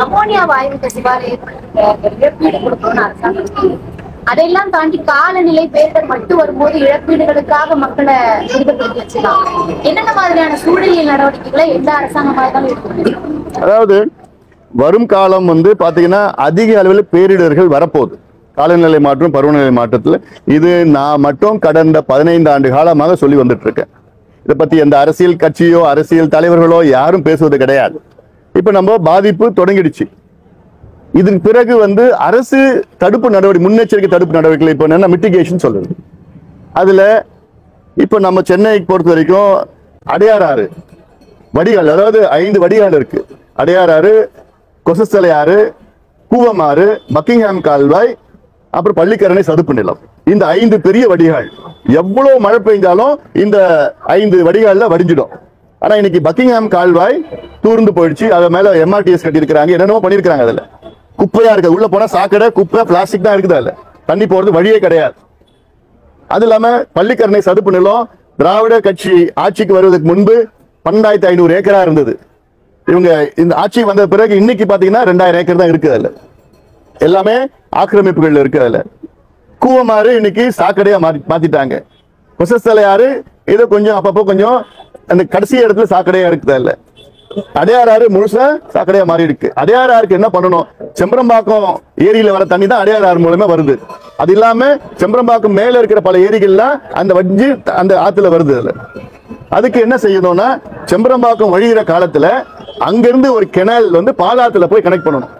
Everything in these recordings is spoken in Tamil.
அமோனியா வாயு கசிவால் இழப்பீடு கொடுக்கணும்னு அரசாங்கம் அதையெல்லாம் தாண்டி காலநிலை பேரிடர் மட்டும் வரும்போது இழப்பீடுகளுக்காக மக்களை விடுதப்படுத்தி வச்சுக்கலாம். என்னென்ன மாதிரியான சூழ்நிலை நடவடிக்கைகளை எந்த அரசாங்கமாக இருந்தாலும் எடுக்கணும் அதாவது வரும் காலம் வந்து பாத்தீங்கன்னா அதிக அளவில் பேரிடர்கள் வரப்போகுது. காலநிலை மாற்றம் பருவநிலை மாற்றத்தில். இது நான் மட்டும் கடந்த பதினைந்து ஆண்டு காலமாக சொல்லி வந்துட்டு இருக்கேன். இதை பத்தி எந்த அரசியல் கட்சியோ அரசியல் தலைவர்களோ யாரும் பேசுவது கிடையாது. இப்போ நம்ம பாதிப்பு தொடங்கிடுச்சு. இதன் பிறகு வந்து அரசு தடுப்பு நடவடிக்கை முன்னெச்சரிக்கை தடுப்பு நடவடிக்கைகள் இப்போ என்ன மிட்டிகேஷன் சொல்லுது அதில் இப்போ நம்ம சென்னை பொறுத்த வரைக்கும் அடையார் ஆறு வடிகால் அதாவது ஐந்து வடிகால் இருக்கு. அடையார் ஆறு கொசஸ்தலை ஆறு கூவம் ஆறு பக்கிங்ஹாம் கால்வாய் அப்புறம் பள்ளிக்கரணை சதுப்பு நிலம். இந்த ஐந்து பெரிய வடிகால். எவ்வளோ மழை பெய்ஞ்சாலும் இந்த ஐந்து வடிகாலில் வடிஞ்சிடும். ஆனால் இன்னைக்கு பக்கிங்ஹாம் கால்வாய் தூர்ந்து போயிடுச்சு. அது மேல எம்ஆர்டிஎஸ் கட்டியிருக்கிறாங்க. என்னென்னமோ பண்ணியிருக்காங்க அதுல. குப்பையா இருக்குது உள்ள போனா சாக்கடை குப்பை பிளாஸ்டிக் தான் இருக்குது அதுல. தண்ணி போறது வழியே கிடையாது. அது இல்லாம பள்ளிக்கரணை சதுப்பு நிலம் திராவிட கட்சி ஆட்சிக்கு வருவதற்கு முன்பு பன்னெண்டாயிரத்தி ஐநூறு ஏக்கரா இருந்தது. இவங்க இந்த ஆட்சி வந்த பிறகு இன்னைக்கு பாத்தீங்கன்னா ரெண்டாயிரம் ஏக்கர் தான் இருக்குது அதுல. எல்லாமே ஆக்கிரமிப்புகள் இருக்கு அதுல. கூவமாறு இன்னைக்கு சாக்கடையா மாத்தி மாத்திட்டாங்க. கொசஸ்தலையாறு ஏதோ கொஞ்சம் அப்பப்போ கொஞ்சம் அந்த கடைசி இடத்துல சாக்கடையா இருக்குது அதுல. அடையாறு முழுசா சாக்கடையா மாறி இருக்கு அடையாறுக்கு என்ன பண்ணணும்? செம்பரம்பாக்கம் ஏரியில வர தண்ணி தான் அடையாறு மூலமா வருது. அது இல்லாம செம்பரம்பாக்கம் மேல இருக்கிற பல ஏரிகள்லாம் அந்த வஞ்சி அந்த ஆத்துல வருது அதுல. அதுக்கு என்ன செய்யணும்னா செம்பரம்பாக்கம் வழிகிற காலத்துல அங்கிருந்து ஒரு கிணல் வந்து பாலாத்துல போய் கனெக்ட் பண்ணணும்.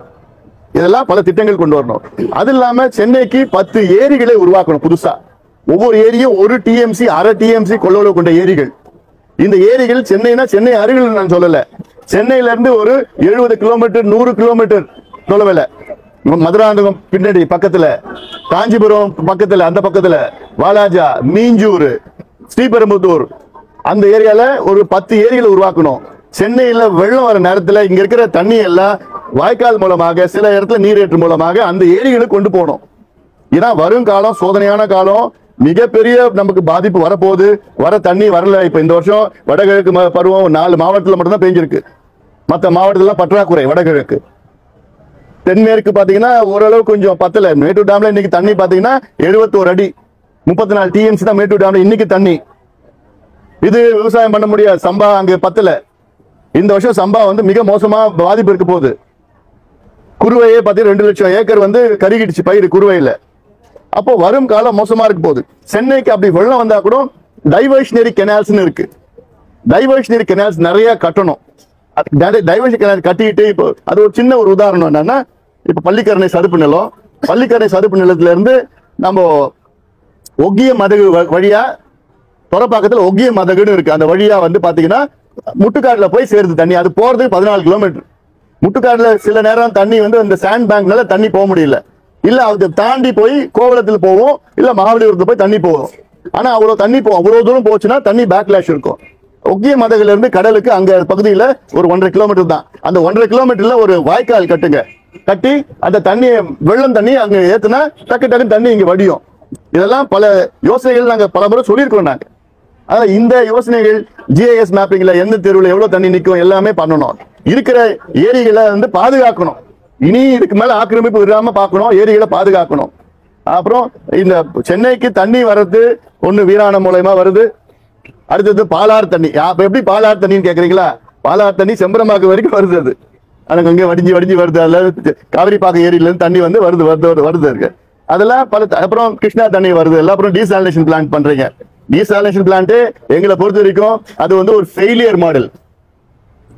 இதெல்லாம் பல திட்டங்கள் கொண்டு வரணும். அது இல்லாம சென்னைக்கு பத்து ஏரிகளை உருவாக்கணும் புதுசா. ஒவ்வொரு ஏரியும் ஒரு டிஎம்சி அரை டிஎம்சி கொள்ளளவு கொண்ட ஏரிகள். இந்த ஏரிகள் சென்னைனா சென்னை அருகில் நான் சொல்லல. சென்னையில இருந்து ஒரு எழுபது கிலோமீட்டர் நூறு கிலோமீட்டர் தொலைவில். மதுராந்தகம் பின்னாடி பக்கத்துல. காஞ்சிபுரம் பக்கத்துல அந்த பக்கத்துல. வாலாஜா மீஞ்சூர் ஸ்ரீபெரும்புத்தூர் அந்த ஏரியால ஒரு பத்து ஏரிகளை உருவாக்கணும். சென்னையில வெள்ளம் வர நேரத்துல இங்க இருக்கிற தண்ணி எல்லாம் வாய்க்கால் மூலமாக சில இடத்துல நீரேற்று மூலமாக அந்த ஏரிகளை கொண்டு போகணும். ஏன்னா வருங்காலம் சோதனையான காலம் மிகப்பெரிய நமக்கு பாதிப்பு வரப்போகுது. வர தண்ணி வரல. இப்ப இந்த வருஷம் வடகிழக்கு ம- பருவம் நாலு மாவட்டத்தில் மட்டும்தான் பெஞ்சிருக்கு. மற்ற மாவட்டத்தில் பற்றாக்குறை வடகிழக்கு. தென்மேற்கு பார்த்தீங்கன்னா ஓரளவு கொஞ்சம் பத்தல. மேட்டூர் டேம்ல இன்னைக்கு தண்ணி பார்த்தீங்கன்னா எழுபத்தோரு அடி. முப்பத்தி நாலு டிஎம்சி தான் மேட்டூர் டேம்ல இன்னைக்கு தண்ணி. இது விவசாயம் பண்ண முடியாது. சம்பா அங்கே பத்தல. இந்த வருஷம் சம்பா வந்து மிக மோசமா பாதிப்பு இருக்க போகுது. குருவையே பார்த்தீங்கன்னா ரெண்டு லட்சம் ஏக்கர் வந்து கருகிடுச்சு பயிர் குருவையில் அப்போ வரும் காலம் மோசமா இருக்க போகுது. சென்னைக்கு அப்படி வெள்ளம் வந்தா கூட டைவர்ஷனரி கெனால்ஸ்னு இருக்கு. டைவர்ஷனரி கெனால்ஸ் நிறைய கட்டணும். டைவர்ஷன் கெனால் கட்டிட்டு இப்போ அது ஒரு சின்ன ஒரு உதாரணம் என்னன்னா இப்போ பள்ளிக்கரணை சதுப்பு நிலம். பள்ளிக்கரணை சதுப்பு நிலத்துல இருந்து நம்ம ஒக்கிய மதகு வ- வழியா தொரப்பாக்கத்துல ஒக்கிய மதகுன்னு இருக்கு. அந்த வழியா வந்து பாத்தீங்கன்னா முட்டுக்காடுல போய் சேருது தண்ணி. அது போறதுக்கு பதினாலு கிலோமீட்டர் முட்டுக்காடுல சில நேரம் தண்ணி வந்து அந்த சாண்ட் பேங்க்னால தண்ணி போக முடியல. இல்ல அதை தாண்டி போய் கோவலத்தில் போவோம் இல்ல மகாபலிபுரத்தில் போய் தண்ணி போவோம். ஆனா அவ்வளவு தண்ணி போ அவ்வளவு தூரம் போச்சுன்னா தண்ணி பேக்லாஷ் இருக்கும். ஒக்கிய மதகுல இருந்து கடலுக்கு அங்க பகுதியில ஒரு ஒன்றரை கிலோமீட்டர் தான். அந்த ஒன்றரை கிலோமீட்டர்ல ஒரு வாய்க்கால் கட்டுங்க. கட்டி அந்த தண்ணியை வெள்ளம் தண்ணி அங்க ஏத்துனா டக்கு டக்குன்னு தண்ணி இங்க வடியும். இதெல்லாம் பல யோசனைகள் நாங்க பல முறை சொல்லியிருக்கிறோம் நாங்க. ஆனா இந்த யோசனைகள் ஜிஐஎஸ் மேப்பிங்ல எந்த தெருவில் எவ்வளவு தண்ணி நிற்கும் எல்லாமே பண்ணணும். இருக்கிற ஏரிகளை வந்து பாதுகாக்கணும். இனி இதுக்கு மேல ஆக்கிரமிப்பு இல்லாம பார்க்கணும் ஏரிகளை பாதுகாக்கணும். அப்புறம் இந்த சென்னைக்கு தண்ணி வர்றது ஒண்ணு வீராணம் மூலயமா வருது. அடுத்தது பாலாறு தண்ணி. எப்படி பாலாறு தண்ணின்னு கேக்குறீங்களா? பாலாறு தண்ணி செம்பரமாக்கு வரைக்கும் வருது அது. எனக்கு அங்கே வடிஞ்சு வடிஞ்சு வருது. அதில் காவிரி பாக்க ஏரியில இருந்து தண்ணி வந்து வருது வருது வருது, வருது இருக்கு. அதெல்லாம் பல த- அப்புறம் கிருஷ்ணா தண்ணி வருது. எல்லாம் அப்புறம் டீசாலினேஷன் பிளான்ட் பண்றீங்க. டீசாலினேஷன் பிளான்ட் எங்களை பொறுத்த வரைக்கும் அது வந்து ஒரு ஃபெயிலியர் மாடல்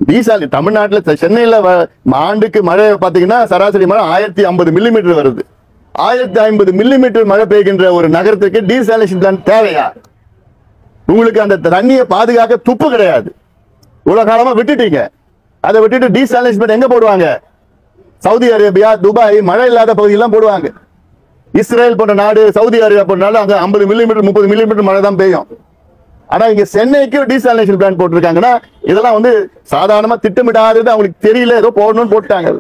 டீசாலி தமிழ்நாட்டில் சென்னையில் வ- ஆண்டுக்கு மழை பார்த்தீங்கன்னா சராசரி மழை ஆயிரத்தி ஐம்பது மில்லிமீட்டர் வருது. ஆயிரத்தி ஐம்பது மில்லிமீட்டர் மழை பெய்கின்ற ஒரு நகரத்துக்கு டீசாலினேஷன் தான் தேவையா? உங்களுக்கு அந்த தண்ணியை பாதுகாக்க துப்பு கிடையாது. இவ்வளோ காலமா விட்டுட்டீங்க. அதை விட்டுட்டு டீசாலினேஷன் எங்கே போடுவாங்க? சவுதி அரேபியா துபாய் மழை இல்லாத பகுதியெல்லாம் போடுவாங்க. இஸ்ரேல் போன்ற நாடு சவுதி அரேபியா போன்ற நாடு அங்கே ஐம்பது மில்லிமீட்டர் முப்பது மில்லிமீட்டர் மழை தான் பெய்யும். ஆனா இங்க சென்னைக்கு டீசாலினேஷன் பிளான் போட்டிருக்காங்கன்னா இதெல்லாம் வந்து சாதாரணமா திட்டமிடாதது அவங்களுக்கு தெரியல. ஏதோ போடணும்னு போட்டாங்க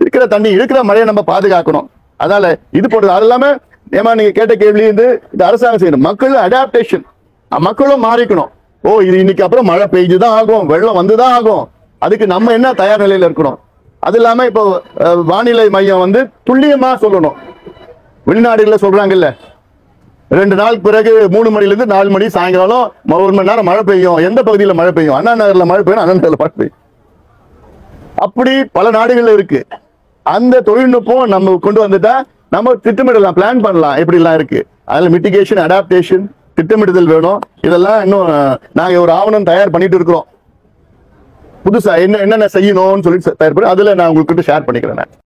இருக்கிற தண்ணி இருக்கிற மழையை நம்ம பாதுகாக்கணும். அதனால இது போடுறது. அது இல்லாம ஏமா நீங்க கேட்ட கேள்வி வந்து இந்த அரசாங்கம் செய்யணும் மக்கள் அடாப்டேஷன் மக்களும் மாறிக்கணும். ஓ இது இன்னைக்கு அப்புறம் மழை பெய்ஞ்சுதான் ஆகும். வெள்ளம் வந்துதான் ஆகும். அதுக்கு நம்ம என்ன தயார் நிலையில இருக்கணும்? அது இல்லாம இப்போ வானிலை மையம் வந்து துல்லியமா சொல்லணும். வெளிநாடுகள்ல சொல்றாங்கல்ல ரெண்டு நாள் பிறகு மூணு மணிலேருந்து நாலு மணி சாயங்காலம் ஒரு மணி நேரம் மழை பெய்யும். எந்த பகுதியில் மழை பெய்யும்? அண்ணா நகரில் மழை பெய்யும் அண்ணா நகரில் மழை பெய்யும். அப்படி பல நாடுகளில் இருக்கு. அந்த தொழில்நுட்பம் நம்ம கொண்டு வந்துட்டா நம்ம திட்டமிடலாம் பிளான் பண்ணலாம். எப்படி எல்லாம் இருக்கு? அதுல மிட்டிகேஷன் அடாப்டேஷன் திட்டமிடுதல் வேணும். இதெல்லாம் இன்னும் நாங்கள் நாங்க ஒரு ஆவணம் தயார் பண்ணிட்டு இருக்கிறோம். புதுசா என்ன என்னென்ன செய்யணும்னு சொல்லி தயார் பண்ணி அதுல நான் உங்களுக்கு ஷேர் பண்ணிக்கிறேன் நான்.